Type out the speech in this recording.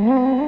Mm-hmm.